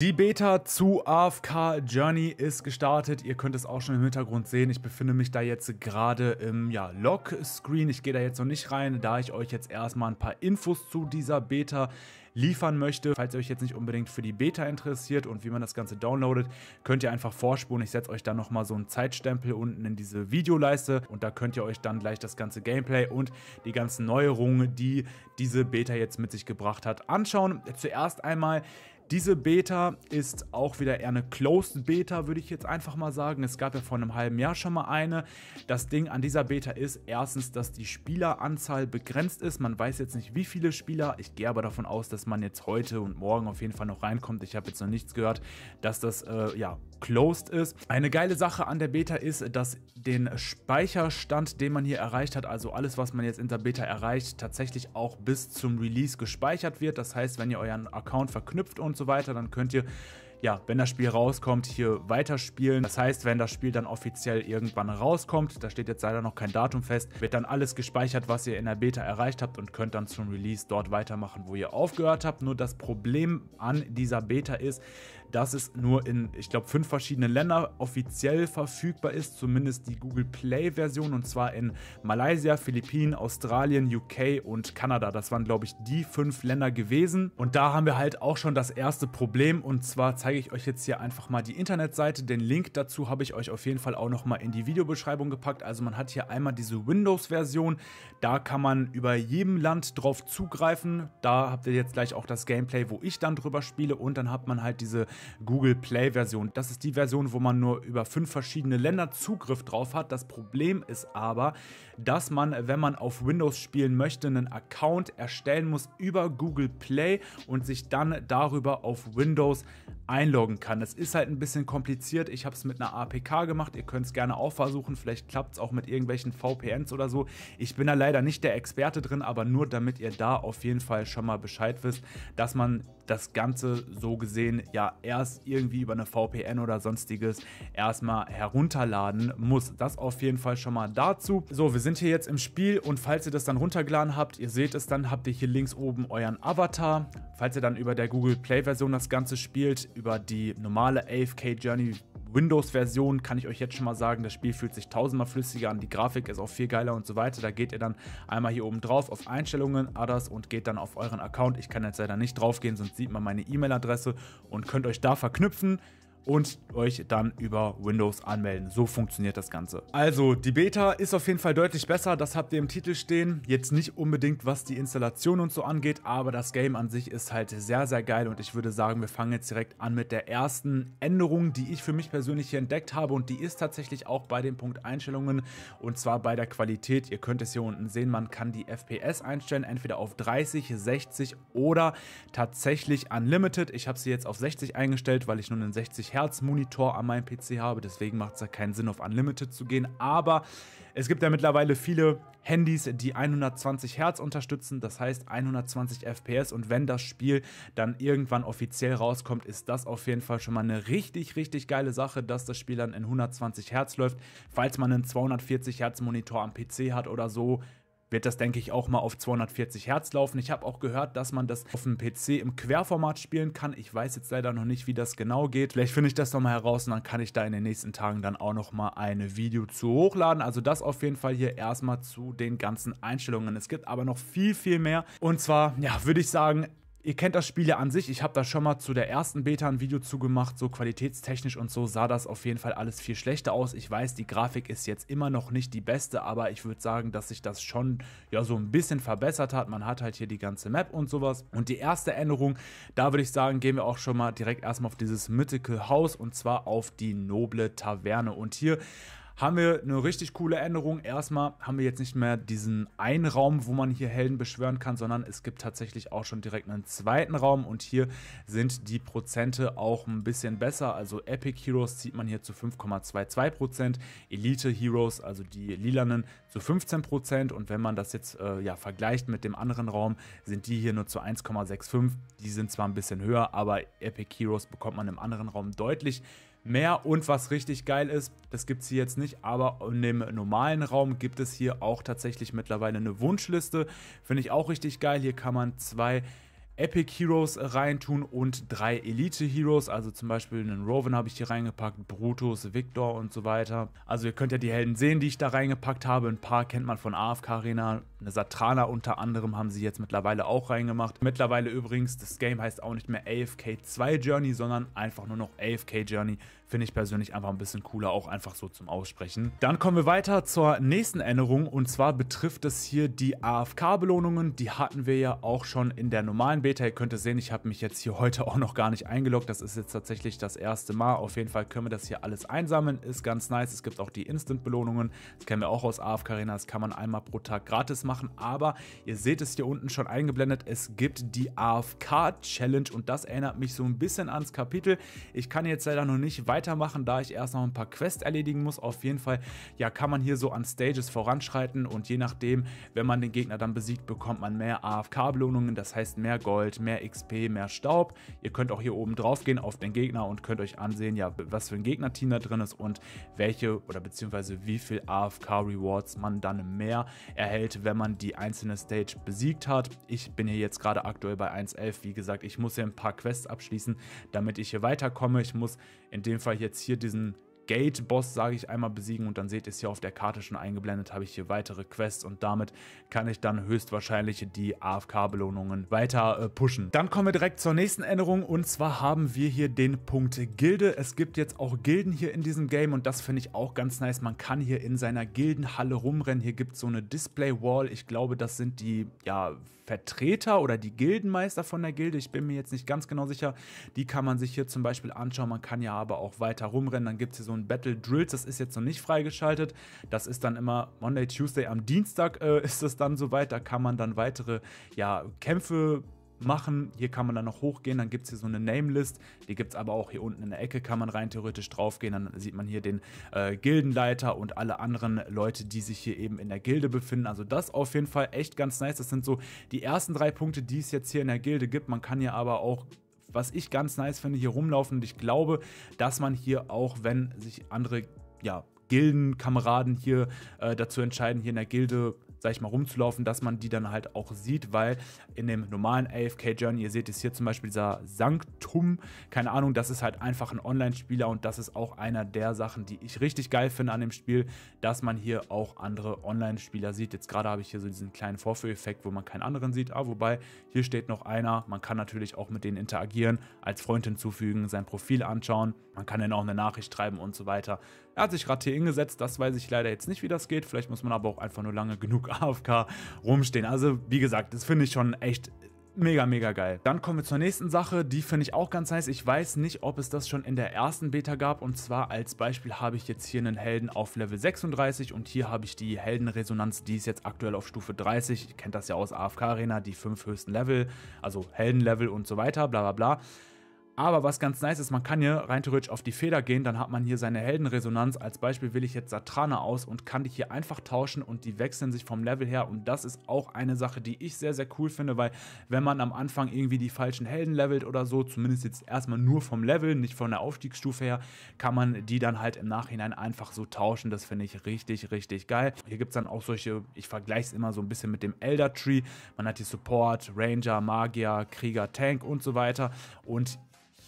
Die Beta zu AFK Journey ist gestartet. Ihr könnt es auch schon im Hintergrund sehen. Ich befinde mich da jetzt gerade im ja, Log-Screen. Ich gehe da jetzt noch nicht rein, da ich euch jetzt erstmal ein paar Infos zu dieser Beta liefern möchte. Falls ihr euch jetzt nicht unbedingt für die Beta interessiert und wie man das Ganze downloadet, könnt ihr einfach vorspulen. Ich setze euch dann nochmal so einen Zeitstempel unten in diese Videoleiste und da könnt ihr euch dann gleich das ganze Gameplay und die ganzen Neuerungen, die diese Beta jetzt mit sich gebracht hat, anschauen. Zuerst einmal diese Beta ist auch wieder eher eine Closed Beta, würde ich jetzt einfach mal sagen. Es gab ja vor einem halben Jahr schon mal eine. Das Ding an dieser Beta ist erstens, dass die Spieleranzahl begrenzt ist. Man weiß jetzt nicht, wie viele Spieler. Ich gehe aber davon aus, dass man jetzt heute und morgen auf jeden Fall noch reinkommt. Ich habe jetzt noch nichts gehört, dass das äh, ja closed ist. Eine geile Sache an der Beta ist, dass den Speicherstand, den man hier erreicht hat, also alles, was man jetzt in der Beta erreicht, tatsächlich auch bis zum Release gespeichert wird. Das heißt, wenn ihr euren Account verknüpft und so weiter, dann könnt ihr ja, wenn das Spiel rauskommt, hier weiterspielen. Das heißt, wenn das Spiel dann offiziell irgendwann rauskommt, da steht jetzt leider noch kein Datum fest, wird dann alles gespeichert, was ihr in der Beta erreicht habt und könnt dann zum Release dort weitermachen, wo ihr aufgehört habt. Nur das Problem an dieser Beta ist, dass es nur in, ich glaube, fünf verschiedenen Ländern offiziell verfügbar ist, zumindest die Google Play-Version, und zwar in Malaysia, Philippinen, Australien, UK und Kanada. Das waren, glaube ich, die fünf Länder gewesen. Und da haben wir halt auch schon das erste Problem, und zwar zeige ich euch jetzt hier einfach mal die Internetseite. Den Link dazu habe ich euch auf jeden Fall auch noch mal in die Videobeschreibung gepackt. Also man hat hier einmal diese Windows-Version. Da kann man über jedem Land drauf zugreifen. Da habt ihr jetzt gleich auch das Gameplay, wo ich dann drüber spiele. Und dann hat man halt diese Google Play-Version. Das ist die Version, wo man nur über fünf verschiedene Länder Zugriff drauf hat. Das Problem ist aber, dass man, wenn man auf Windows spielen möchte, einen Account erstellen muss über Google Play und sich dann darüber auf Windows einloggen kann. Das ist halt ein bisschen kompliziert. Ich habe es mit einer APK gemacht. Ihr könnt es gerne auch versuchen. Vielleicht klappt es auch mit irgendwelchen VPNs oder so. Ich bin da leider nicht der Experte drin, aber nur damit ihr da auf jeden Fall schon mal Bescheid wisst, dass man das Ganze so gesehen ja erst irgendwie über eine VPN oder sonstiges erstmal herunterladen muss. Das auf jeden Fall schon mal dazu. So, wir sind hier jetzt im Spiel und falls ihr das dann runtergeladen habt, ihr seht es dann, habt ihr hier links oben euren Avatar. Falls ihr dann über der Google Play Version das Ganze spielt, über die normale AFK Journey Windows-Version kann ich euch jetzt schon mal sagen, das Spiel fühlt sich tausendmal flüssiger an, die Grafik ist auch viel geiler und so weiter. Da geht ihr dann einmal hier oben drauf auf Einstellungen, Others und geht dann auf euren Account. Ich kann jetzt leider nicht drauf gehen, sonst sieht man meine E-Mail-Adresse und könnt euch da verknüpfen und euch dann über Windows anmelden. So funktioniert das Ganze. Also, die Beta ist auf jeden Fall deutlich besser, das habt ihr im Titel stehen. Jetzt nicht unbedingt, was die Installation und so angeht, aber das Game an sich ist halt sehr, sehr geil und ich würde sagen, wir fangen jetzt direkt an mit der ersten Änderung, die ich für mich persönlich hier entdeckt habe und die ist tatsächlich auch bei dem Punkt Einstellungen und zwar bei der Qualität. Ihr könnt es hier unten sehen, man kann die FPS einstellen, entweder auf 30, 60 oder tatsächlich Unlimited. Ich habe sie jetzt auf 60 eingestellt, weil ich nur einen 60 Hertz Monitor an meinem PC habe. Deswegen macht es ja keinen Sinn, auf Unlimited zu gehen. Aber es gibt ja mittlerweile viele Handys, die 120 Hertz unterstützen, das heißt 120 FPS. Und wenn das Spiel dann irgendwann offiziell rauskommt, ist das auf jeden Fall schon mal eine richtig, richtig geile Sache, dass das Spiel dann in 120 Hertz läuft. Falls man einen 240 Hertz Monitor am PC hat oder so, wird das, denke ich, auch mal auf 240 Hertz laufen. Ich habe auch gehört, dass man das auf dem PC im Querformat spielen kann. Ich weiß jetzt leider noch nicht, wie das genau geht. Vielleicht finde ich das nochmal heraus und dann kann ich da in den nächsten Tagen dann auch nochmal eine Video zu hochladen. Also das auf jeden Fall hier erstmal zu den ganzen Einstellungen. Es gibt aber noch viel, viel mehr. Und zwar, ja, würde ich sagen, Ihr kennt das Spiel ja an sich. Ich habe da schon mal zu der ersten Beta ein Video zugemacht. So qualitätstechnisch und so sah das auf jeden Fall alles viel schlechter aus. Ich weiß, die Grafik ist jetzt immer noch nicht die beste, aber ich würde sagen, dass sich das schon ja so ein bisschen verbessert hat. Man hat halt hier die ganze Map und sowas. Und die erste Änderung, da würde ich sagen, gehen wir auch schon mal direkt erstmal auf dieses Mythical House und zwar auf die noble Taverne. Und hier haben wir eine richtig coole Änderung. Erstmal haben wir jetzt nicht mehr diesen einen Raum, wo man hier Helden beschwören kann, sondern es gibt tatsächlich auch schon direkt einen zweiten Raum und hier sind die Prozente auch ein bisschen besser. Also Epic Heroes zieht man hier zu 5,22%, Elite Heroes, also die lilanen, zu 15% und wenn man das jetzt äh, ja, vergleicht mit dem anderen Raum, sind die hier nur zu 1,65. Die sind zwar ein bisschen höher, aber Epic Heroes bekommt man im anderen Raum deutlich mehr. Und was richtig geil ist, das gibt es hier jetzt nicht, aber in dem normalen Raum gibt es hier auch tatsächlich mittlerweile eine Wunschliste. Finde ich auch richtig geil. Hier kann man zwei Epic Heroes reintun und drei Elite Heroes, also zum Beispiel einen Rowan habe ich hier reingepackt, Brutus, Victor und so weiter. Also ihr könnt ja die Helden sehen, die ich da reingepackt habe. Ein paar kennt man von AFK Arena, eine Satrana unter anderem haben sie jetzt mittlerweile auch reingemacht. Mittlerweile übrigens, das Game heißt auch nicht mehr AFK 2 Journey, sondern einfach nur noch AFK Journey. Finde ich persönlich einfach ein bisschen cooler, auch einfach so zum Aussprechen. Dann kommen wir weiter zur nächsten Änderung und zwar betrifft es hier die AFK-Belohnungen. Die hatten wir ja auch schon in der normalen Beta. Ihr könnt es sehen, ich habe mich jetzt hier heute auch noch gar nicht eingeloggt. Das ist jetzt tatsächlich das erste Mal. Auf jeden Fall können wir das hier alles einsammeln. Ist ganz nice. Es gibt auch die Instant-Belohnungen. Das kennen wir auch aus AFK Arena. Das kann man einmal pro Tag gratis machen. Aber ihr seht es hier unten schon eingeblendet. Es gibt die AFK-Challenge und das erinnert mich so ein bisschen ans Kapitel. Ich kann jetzt leider noch nicht weiter weitermachen, da ich erst noch ein paar Quests erledigen muss. Auf jeden Fall, ja, kann man hier so an Stages voranschreiten und je nachdem, wenn man den Gegner dann besiegt, bekommt man mehr AFK-Belohnungen, das heißt mehr Gold, mehr XP, mehr Staub. Ihr könnt auch hier oben drauf gehen auf den Gegner und könnt euch ansehen, ja, was für ein Gegnerteam da drin ist und welche oder beziehungsweise wie viel AFK-Rewards man dann mehr erhält, wenn man die einzelne Stage besiegt hat. Ich bin hier jetzt gerade aktuell bei 1.11. Wie gesagt, ich muss hier ein paar Quests abschließen, damit ich hier weiterkomme. Ich muss in dem Fall jetzt hier diesen Gate-Boss, sage ich einmal, besiegen und dann seht ihr es hier auf der Karte schon eingeblendet, habe ich hier weitere Quests und damit kann ich dann höchstwahrscheinlich die AFK-Belohnungen weiter äh, pushen. Dann kommen wir direkt zur nächsten Änderung und zwar haben wir hier den Punkt Gilde. Es gibt jetzt auch Gilden hier in diesem Game und das finde ich auch ganz nice. Man kann hier in seiner Gildenhalle rumrennen. Hier gibt es so eine Display-Wall. Ich glaube, das sind die, ja, Vertreter oder die Gildenmeister von der Gilde, ich bin mir jetzt nicht ganz genau sicher, die kann man sich hier zum Beispiel anschauen. Man kann ja aber auch weiter rumrennen. Dann gibt es hier so ein Battle Drills, das ist jetzt noch nicht freigeschaltet. Das ist dann immer Monday, Tuesday, am Dienstag äh, ist es dann soweit. Da kann man dann weitere ja, Kämpfe machen. Hier kann man dann noch hochgehen, dann gibt es hier so eine Namelist, die gibt es aber auch hier unten in der Ecke, kann man rein theoretisch draufgehen, dann sieht man hier den äh, Gildenleiter und alle anderen Leute, die sich hier eben in der Gilde befinden. Also das auf jeden Fall echt ganz nice. Das sind so die ersten drei Punkte, die es jetzt hier in der Gilde gibt. Man kann hier aber auch was ich ganz nice finde, hier rumlaufen. Und ich glaube, dass man hier auch, wenn sich andere ja, Gildenkameraden hier äh, dazu entscheiden, hier in der Gilde sag ich mal, rumzulaufen, dass man die dann halt auch sieht, weil in dem normalen AFK Journey, ihr seht es hier zum Beispiel dieser Sanctum, keine Ahnung, das ist halt einfach ein Online-Spieler und das ist auch einer der Sachen, die ich richtig geil finde an dem Spiel, dass man hier auch andere Online-Spieler sieht. Jetzt gerade habe ich hier so diesen kleinen Vorführeffekt, wo man keinen anderen sieht, ah, wobei hier steht noch einer, man kann natürlich auch mit denen interagieren, als Freund hinzufügen, sein Profil anschauen, man kann dann auch eine Nachricht schreiben und so weiter. Er hat sich gerade hier hingesetzt, das weiß ich leider jetzt nicht, wie das geht. Vielleicht muss man aber auch einfach nur lange genug AFK rumstehen. Also wie gesagt, das finde ich schon echt mega, mega geil. Dann kommen wir zur nächsten Sache, die finde ich auch ganz nice. Ich weiß nicht, ob es das schon in der ersten Beta gab. Und zwar als Beispiel habe ich jetzt hier einen Helden auf Level 36 und hier habe ich die Heldenresonanz, die ist jetzt aktuell auf Stufe 30. Ihr kennt das ja aus AFK Arena, die fünf höchsten Level, also Heldenlevel und so weiter, bla bla bla. Aber was ganz nice ist, man kann hier rein theoretisch auf die Feder gehen, dann hat man hier seine Heldenresonanz. Als Beispiel wähle ich jetzt Satrana aus und kann die hier einfach tauschen und die wechseln sich vom Level her. Und das ist auch eine Sache, die ich sehr, sehr cool finde, weil wenn man am Anfang irgendwie die falschen Helden levelt oder so, zumindest jetzt erstmal nur vom Level, nicht von der Aufstiegsstufe her, kann man die dann halt im Nachhinein einfach so tauschen. Das finde ich richtig, richtig geil. Hier gibt es dann auch solche, ich vergleiche es immer so ein bisschen mit dem Elder Tree. Man hat die Support, Ranger, Magier, Krieger, Tank und so weiter. Und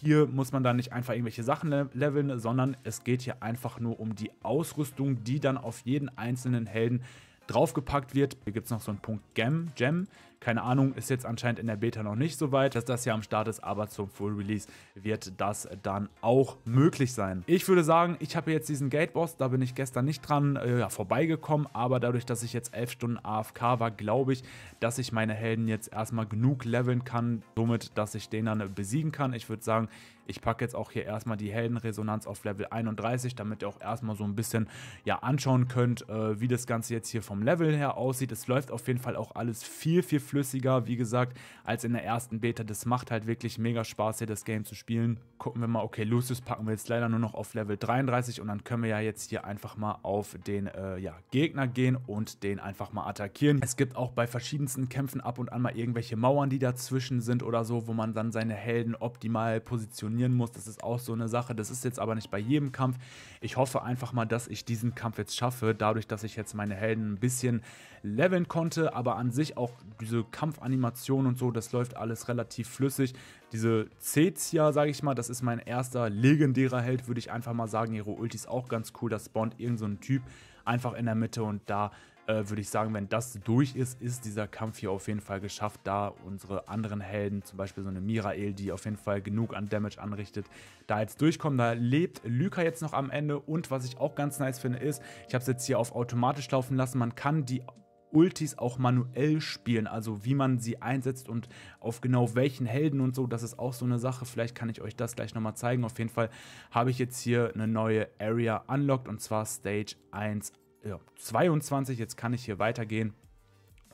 hier muss man dann nicht einfach irgendwelche Sachen leveln, sondern es geht hier einfach nur um die Ausrüstung, die dann auf jeden einzelnen Helden draufgepackt wird. Hier gibt es noch so einen Punkt Gem, Gem. Keine Ahnung, ist jetzt anscheinend in der Beta noch nicht so weit, dass das hier am Start ist, aber zum Full Release wird das dann auch möglich sein. Ich würde sagen, ich habe jetzt diesen Gate Boss, da bin ich gestern nicht dran äh, ja, vorbeigekommen, aber dadurch, dass ich jetzt 11 Stunden AFK war, glaube ich, dass ich meine Helden jetzt erstmal genug leveln kann, somit, dass ich den dann besiegen kann. Ich würde sagen, ich packe jetzt auch hier erstmal die Heldenresonanz auf Level 31, damit ihr auch erstmal so ein bisschen ja, anschauen könnt, äh, wie das Ganze jetzt hier vom Level her aussieht. Es läuft auf jeden Fall auch alles viel, viel flüssiger, wie gesagt, als in der ersten Beta. Das macht halt wirklich mega Spaß, hier das Game zu spielen. Gucken wir mal, okay, Lucius packen wir jetzt leider nur noch auf Level 33 und dann können wir ja jetzt hier einfach mal auf den äh, ja, Gegner gehen und den einfach mal attackieren. Es gibt auch bei verschiedensten Kämpfen ab und an mal irgendwelche Mauern, die dazwischen sind oder so, wo man dann seine Helden optimal positioniert trainieren muss. Das ist auch so eine Sache. Das ist jetzt aber nicht bei jedem Kampf. Ich hoffe einfach mal, dass ich diesen Kampf jetzt schaffe, dadurch, dass ich jetzt meine Helden ein bisschen leveln konnte, aber an sich auch diese diese Kampfanimation und so, das läuft alles relativ flüssig. Diese Cezia, sage ich mal, das ist mein erster legendärer Held, würde ich einfach mal sagen. Ihre Ulti ist auch ganz cool, das spawnt irgend so ein Typ einfach in der Mitte und da äh, würde ich sagen, wenn das durch ist, ist dieser Kampf hier auf jeden Fall geschafft, da unsere anderen Helden, zum Beispiel so eine Mirael, die auf jeden Fall genug an Damage anrichtet, da jetzt durchkommen. Da lebt Lyka jetzt noch am Ende und was ich auch ganz nice finde ist, ich habe es jetzt hier auf automatisch laufen lassen, man kann die Ultis auch manuell spielen, also wie man sie einsetzt und auf genau welchen Helden und so, das ist auch so eine Sache. Vielleicht kann ich euch das gleich nochmal zeigen. Auf jeden Fall habe ich jetzt hier eine neue Area unlocked und zwar Stage 1 ja, 22. Jetzt kann ich hier weitergehen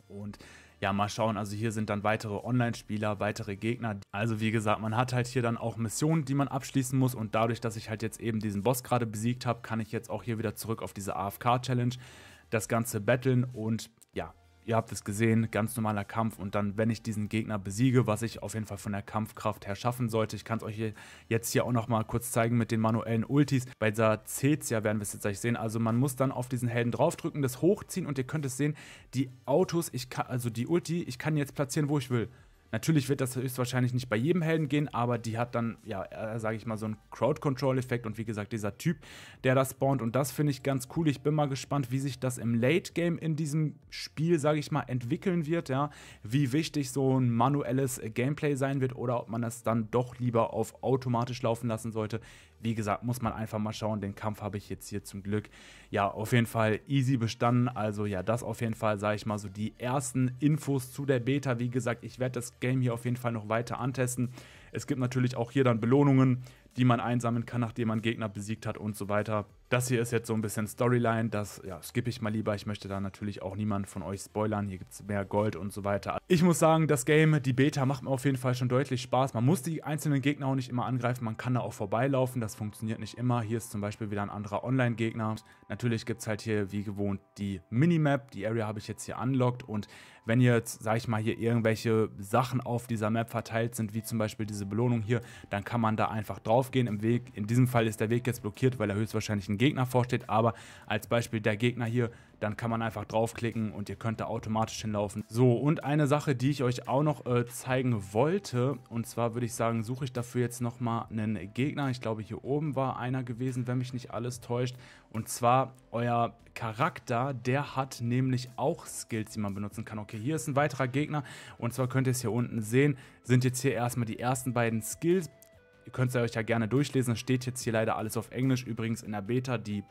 und ja, mal schauen. Also hier sind dann weitere Online-Spieler, weitere Gegner. Also wie gesagt, man hat halt hier dann auch Missionen, die man abschließen muss. Und dadurch, dass ich halt jetzt eben diesen Boss gerade besiegt habe, kann ich jetzt auch hier wieder zurück auf diese AFK-Challenge das Ganze battlen. Und ja, ihr habt es gesehen, ganz normaler Kampf und dann, wenn ich diesen Gegner besiege, was ich auf jeden Fall von der Kampfkraft her schaffen sollte, ich kann es euch hier jetzt hier auch nochmal kurz zeigen mit den manuellen Ultis. Bei dieser Cezia werden wir es jetzt gleich sehen, also man muss dann auf diesen Helden draufdrücken, das hochziehen und ihr könnt es sehen, die Autos, ich kann, also die Ulti, ich kann jetzt platzieren, wo ich will. Natürlich wird das höchstwahrscheinlich nicht bei jedem Helden gehen, aber die hat dann, ja, äh, sage ich mal, so einen Crowd-Control-Effekt und wie gesagt, dieser Typ, der da spawnt und das finde ich ganz cool. Ich bin mal gespannt, wie sich das im Late-Game in diesem Spiel, sage ich mal, entwickeln wird, ja, wie wichtig so ein manuelles Gameplay sein wird oder ob man das dann doch lieber auf automatisch laufen lassen sollte. Wie gesagt, muss man einfach mal schauen. Den Kampf habe ich jetzt hier zum Glück ja auf jeden Fall easy bestanden. Also ja, das auf jeden Fall, sage ich mal, so die ersten Infos zu der Beta. Wie gesagt, ich werde das Game hier auf jeden Fall noch weiter antesten. Es gibt natürlich auch hier dann Belohnungen, die man einsammeln kann, nachdem man Gegner besiegt hat und so weiter. Das hier ist jetzt so ein bisschen Storyline, das ja, skippe ich mal lieber. Ich möchte da natürlich auch niemanden von euch spoilern. Hier gibt es mehr Gold und so weiter. Ich muss sagen, das Game, die Beta, macht mir auf jeden Fall schon deutlich Spaß. Man muss die einzelnen Gegner auch nicht immer angreifen, man kann da auch vorbeilaufen. Das funktioniert nicht immer. Hier ist zum Beispiel wieder ein anderer Online-Gegner. Natürlich gibt es halt hier wie gewohnt die Minimap. Die Area habe ich jetzt hier unlocked und wenn jetzt, sag ich mal, hier irgendwelche Sachen auf dieser Map verteilt sind, wie zum Beispiel diese Belohnung hier, dann kann man da einfach draufgehen im Weg. In diesem Fall ist der Weg jetzt blockiert, weil er höchstwahrscheinlich ein Gegner vorsteht, aber als Beispiel der Gegner hier, dann kann man einfach draufklicken und ihr könnt da automatisch hinlaufen. So, und eine Sache, die ich euch auch noch äh, zeigen wollte, und zwar würde ich sagen, suche ich dafür jetzt nochmal einen Gegner. Ich glaube, hier oben war einer gewesen, wenn mich nicht alles täuscht. Und zwar euer Charakter, der hat nämlich auch Skills, die man benutzen kann. Okay, hier ist ein weiterer Gegner und zwar könnt ihr es hier unten sehen, sind jetzt hier erstmal die ersten beiden Skills Ihr könnt es euch ja gerne durchlesen. Es steht jetzt hier leider alles auf Englisch. Übrigens in der Beta, die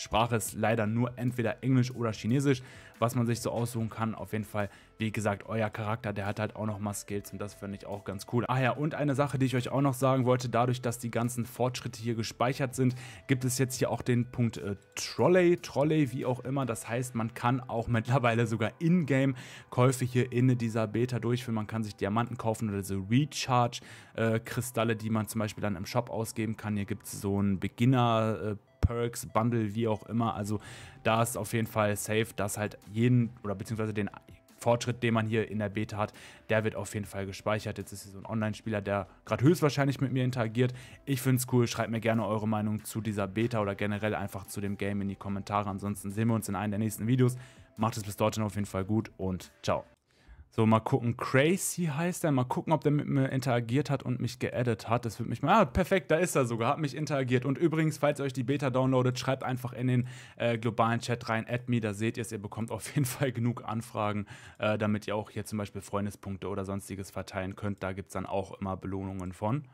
Sprache ist leider nur entweder Englisch oder Chinesisch, was man sich so aussuchen kann. Auf jeden Fall, wie gesagt, euer Charakter, der hat halt auch nochmal Skills und das finde ich auch ganz cool. Ah ja, und eine Sache, die ich euch auch noch sagen wollte, dadurch, dass die ganzen Fortschritte hier gespeichert sind, gibt es jetzt hier auch den Punkt äh, Trolley, Trolley, wie auch immer. Das heißt, man kann auch mittlerweile sogar in-game Käufe hier in dieser Beta durchführen. Man kann sich Diamanten kaufen oder so Recharge-Kristalle, äh, die man zum Beispiel dann im Shop ausgeben kann. Hier gibt es so ein Beginner- äh, Perks, Bundle, wie auch immer. Also da ist auf jeden Fall safe, dass halt jeden oder beziehungsweise den Fortschritt, den man hier in der Beta hat, der wird auf jeden Fall gespeichert. Jetzt ist hier so ein Online-Spieler, der gerade höchstwahrscheinlich mit mir interagiert. Ich finde es cool. Schreibt mir gerne eure Meinung zu dieser Beta oder generell einfach zu dem Game in die Kommentare. Ansonsten sehen wir uns in einem der nächsten Videos. Macht es bis dorthin auf jeden Fall gut und ciao. So, mal gucken. Crazy heißt er. Mal gucken, ob der mit mir interagiert hat und mich geaddet hat. Das würde mich mal. Ah, perfekt, da ist er sogar. Hat mich interagiert. Und übrigens, falls ihr euch die Beta downloadet, schreibt einfach in den äh, globalen Chat rein, add me. Da seht ihr es. Ihr bekommt auf jeden Fall genug Anfragen, äh, damit ihr auch hier zum Beispiel Freundespunkte oder sonstiges verteilen könnt. Da gibt es dann auch immer Belohnungen von.